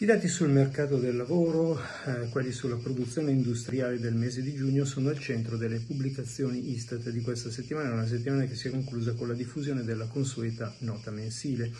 I dati sul mercato del lavoro, eh, quelli sulla produzione industriale del mese di giugno, sono al centro delle pubblicazioni Istat di questa settimana, una settimana che si è conclusa con la diffusione della consueta nota mensile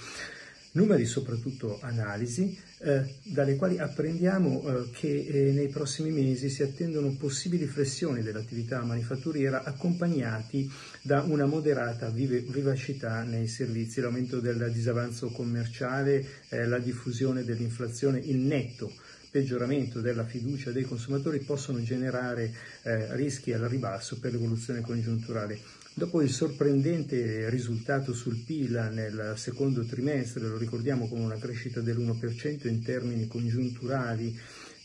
numeri soprattutto analisi, eh, dalle quali apprendiamo eh, che eh, nei prossimi mesi si attendono possibili flessioni dell'attività manifatturiera accompagnati da una moderata vive, vivacità nei servizi, l'aumento del disavanzo commerciale, eh, la diffusione dell'inflazione, il netto peggioramento della fiducia dei consumatori possono generare eh, rischi al ribasso per l'evoluzione congiunturale. Dopo il sorprendente risultato sul PIL nel secondo trimestre, lo ricordiamo con una crescita dell'1% in termini congiunturali,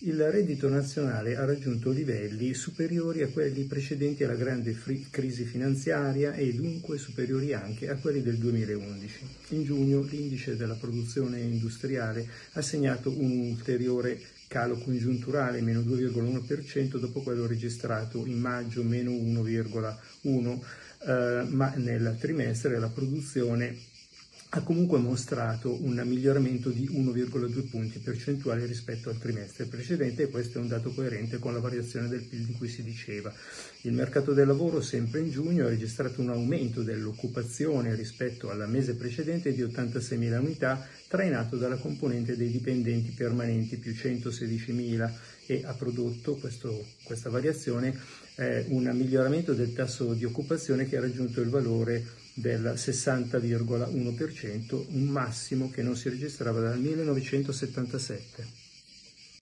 il reddito nazionale ha raggiunto livelli superiori a quelli precedenti alla grande crisi finanziaria e dunque superiori anche a quelli del 2011. In giugno l'indice della produzione industriale ha segnato un ulteriore calo congiunturale meno 2,1% dopo quello registrato in maggio meno 1,1%, eh, ma nel trimestre la produzione ha comunque mostrato un miglioramento di 1,2 punti percentuali rispetto al trimestre precedente e questo è un dato coerente con la variazione del PIL di cui si diceva. Il mercato del lavoro sempre in giugno ha registrato un aumento dell'occupazione rispetto al mese precedente di 86.000 unità, trainato dalla componente dei dipendenti permanenti più 116.000 e ha prodotto questo, questa variazione eh, un miglioramento del tasso di occupazione che ha raggiunto il valore del 60,1%, un massimo che non si registrava dal 1977.